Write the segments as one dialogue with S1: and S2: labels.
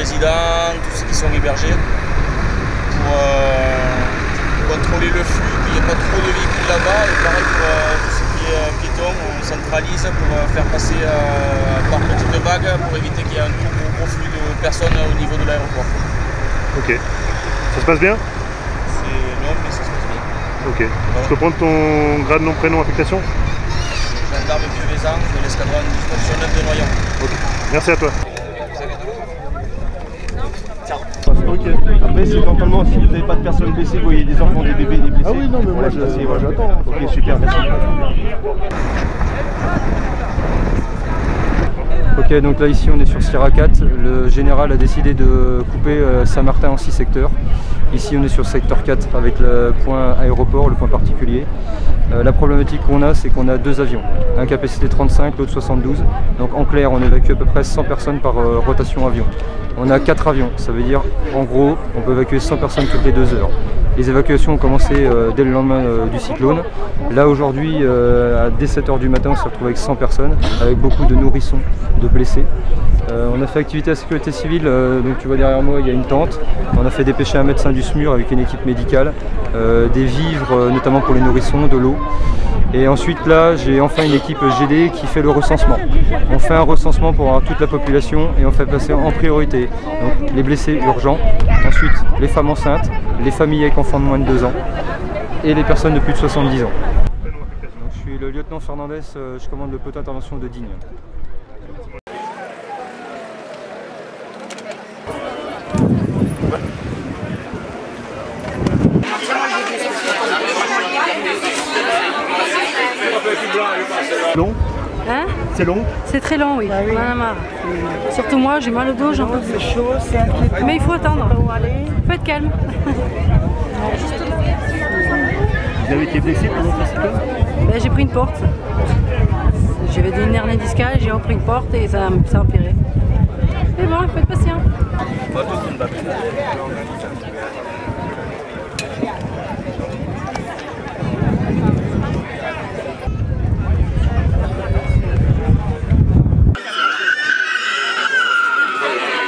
S1: résidents, tous ceux qui sont hébergés, pour euh, contrôler le flux, qu'il n'y ait pas trop de véhicules là-bas, et pareil pour euh, tout ce qui est piéton, on centralise pour faire passer par petites vagues pour éviter qu'il y ait un trop gros, flux de personnes au niveau de l'aéroport.
S2: Ok. Ça se passe bien?
S1: C'est long, mais ça se passe bien.
S2: Ok. Je peux prendre ton grade, nom, prénom, affectation?
S1: Gendarme Puvaisan de l'escadron 19 de Noyon.
S2: Ok. Merci à toi.
S3: Ok. Après, c'est si vous n'avez pas de personnes blessées, vous voyez des enfants, des bébés, des blessés.
S2: Ah oui, non, mais moi, j'attends.
S3: Ok, super, merci.
S4: Ok, donc là ici on est sur Sierra 4. Le général a décidé de couper euh, Saint-Martin en 6 secteurs. Ici on est sur secteur 4 avec le point aéroport, le point particulier. Euh, la problématique qu'on a, c'est qu'on a deux avions. Un capacité 35, l'autre 72. Donc en clair, on évacue à peu près 100 personnes par euh, rotation avion. On a quatre avions, ça veut dire en gros on peut évacuer 100 personnes toutes les deux heures. Les évacuations ont commencé euh, dès le lendemain euh, du cyclone. Là aujourd'hui, euh, à dès 7h du matin, on se retrouve avec 100 personnes, avec beaucoup de nourrissons, de blessés. Euh, on a fait activité à sécurité civile, donc tu vois derrière moi il y a une tente. On a fait dépêcher un médecin du SMUR avec une équipe médicale, des vivres notamment pour les nourrissons, de l'eau. Et ensuite là j'ai enfin une équipe GD qui fait le recensement. On fait un recensement pour avoir toute la population et on fait passer en priorité les blessés urgents, ensuite les femmes enceintes, les familles avec enfants de moins de 2 ans et les personnes de plus de 70 ans. Je suis le lieutenant Fernandez, euh, je commande le peloton d'intervention de Digne.
S2: Long C'est long
S5: C'est très long, oui. On en a marre. Surtout moi, j'ai mal au dos, j'en peux plus.
S6: chaud, c'est inquiétant.
S5: Mais il faut attendre.
S6: Faut aller.
S5: Faut être calme.
S2: Vous avez été blessé pendant ce
S5: Ben, j'ai pris une porte. J'avais une hernie discale, j'ai repris une porte et ça, ça a empiré. Mais bon, il faut être patient.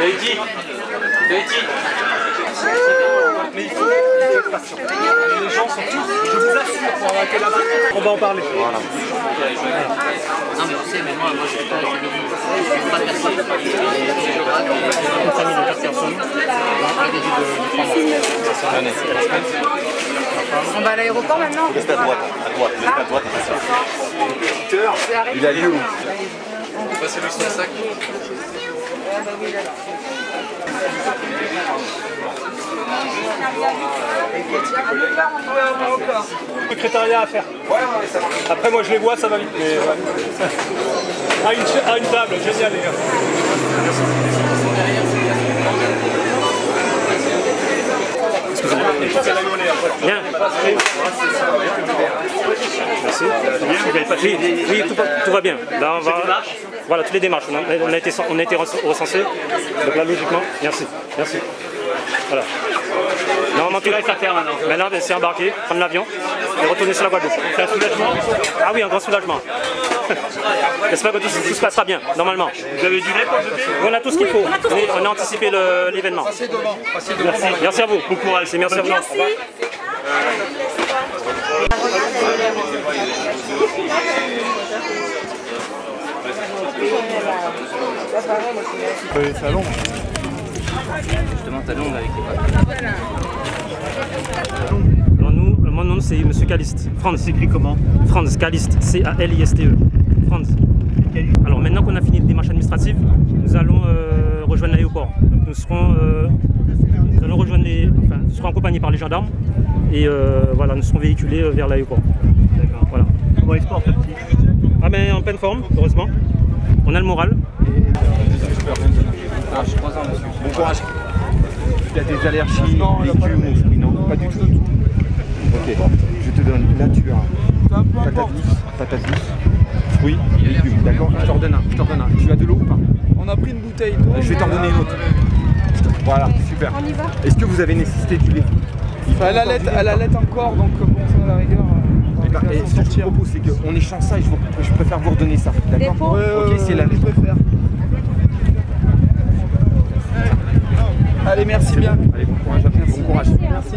S1: Tahiti Tahiti
S2: Mais il faut Les gens sont tous, je vous assure, pour arrêter la On va en parler. Voilà.
S7: Non mais tu sais, mais moi, moi je suis pas, je suis pas personne.
S2: Une famille de 4 personnes.
S6: On va à l'aéroport maintenant
S3: Restez à droite, à droite, à droite. Il a lieu où
S1: Passez son sac.
S2: Secrétariat à faire. Après, moi, je les vois, ça va vite. À, une, table, génial, les gars.
S8: Bien. Merci. Oui, oui tout, va- bien. Là, on va, voilà, toutes les démarches. On a été, on a été recensés. Donc là, logiquement, merci. Merci. Voilà. Normalement, tout reste à faire maintenant. Maintenant, c'est embarquer, prendre l'avion et retourner sur la Guadeloupe. C'est un soulagement Ah oui, un grand soulagement. J'espère que tout, tout se passera bien, normalement. Vous avez du lait pour le On a tout ce qu'il faut. On, est- on a anticipé l'événement. Merci. Merci à vous. Bon courage. Merci à vous. Au revoir.
S2: Oui, c'est
S7: Justement, t'as long avec les
S8: Alors nous, mon nom c'est Monsieur Caliste. Franz.
S2: C'est écrit comment
S8: Franz Caliste. C-A-L-I-S-T-E. Franz. Alors maintenant qu'on a fini les démarches administratives, nous allons euh, rejoindre l'aéroport. Nous serons, euh, nous allons rejoindre les, enfin, nous serons accompagnés par les gendarmes et euh, voilà, nous serons véhiculés vers l'aéroport.
S2: D'accord.
S8: Voilà.
S2: Porte le petit?
S8: Ah mais en pleine forme, heureusement. On a le moral.
S3: Bon courage. Il y a des allergies, légumes ou fruits, non Pas du tout. Ok, je te donne, là tu as patate douce, patate douce, fruits, légumes, d'accord Je t'en redonne un, je t'en redonne un. Tu as de l'eau ou pas
S1: On a pris une bouteille
S3: Je vais t'en donner une autre. Voilà, super. Est-ce que vous avez nécessité du lait?
S1: Elle allait, elle allait encore, donc bon, ça à la rigueur.
S3: Ben, et ce que je propose, c'est qu'on échange ça et je, vous- je préfère vous redonner ça, d'accord Ok, c'est la lettre.
S1: préfère.
S3: Allez, merci bien.
S4: Allez, bon courage à
S3: Bon courage.
S6: Merci.